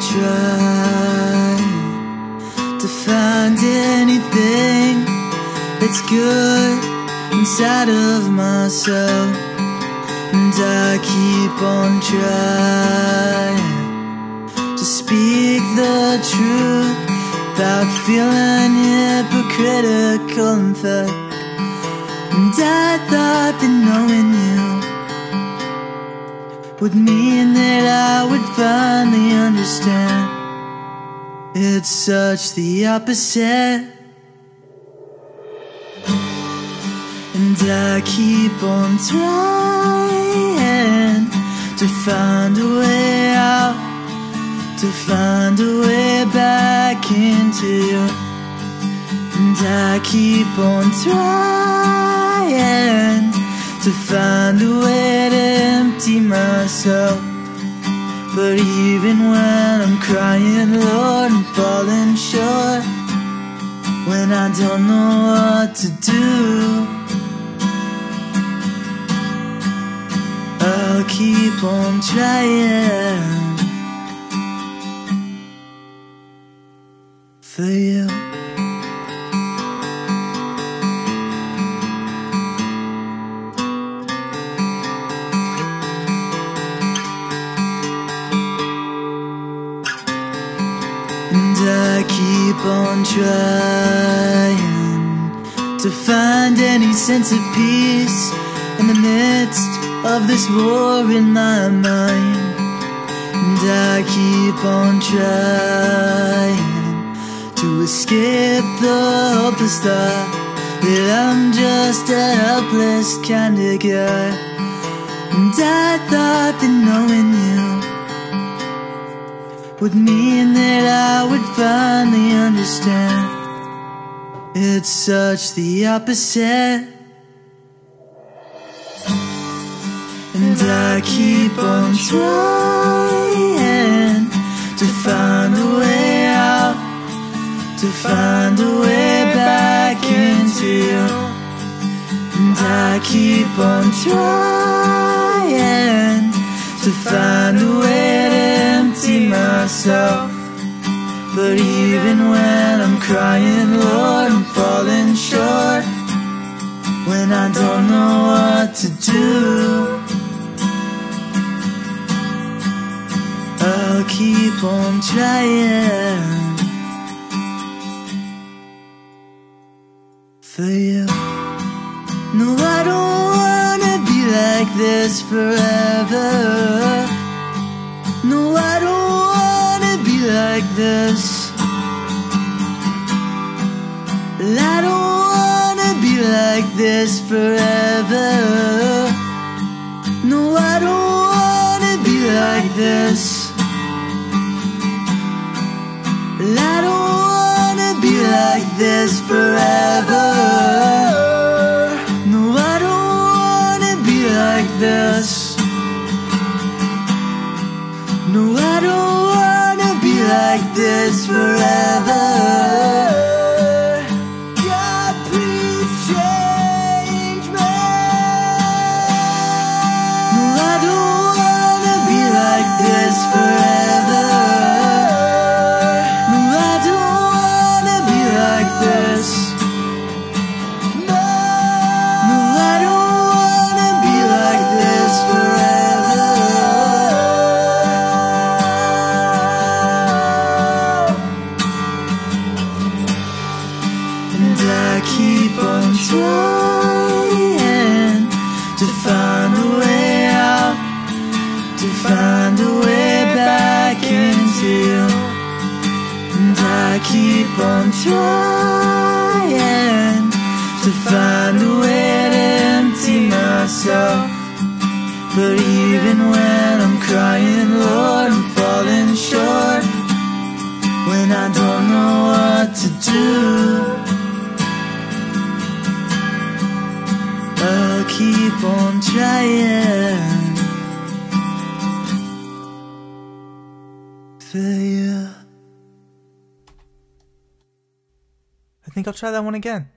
trying to find anything that's good inside of myself, and I keep on trying to speak the truth without feeling hypocritical and fake. And I thought that knowing you would mean that I would finally understand. It's such the opposite. And I keep on trying to find a way out, to find a way back into you. And I keep on trying to find a way to empty myself. But even when I'm crying, Lord, I'm falling short. When I don't know what to do, I'll keep on trying keep on trying to find any sense of peace in the midst of this war in my mind. And I keep on trying to escape the hopeless thought that I'm just a helpless kind of guy. And I thought that knowing you would mean that I would finally understand. It's such the opposite. And I keep on trying to find a way out, to find a way back into you. And I keep on trying to find a way myself. But even when I'm crying, Lord, I'm falling short. When I don't know what to do, I'll keep on trying for you. No, I don't wanna be like this forever. No, I don't like this. I don't wanna be like this forever. No, I don't wanna be like this. I don't wanna be like this forever. Forever. On trying to find a way to empty myself. But even when I'm crying, Lord, I'm falling short. Think I'll try that one again.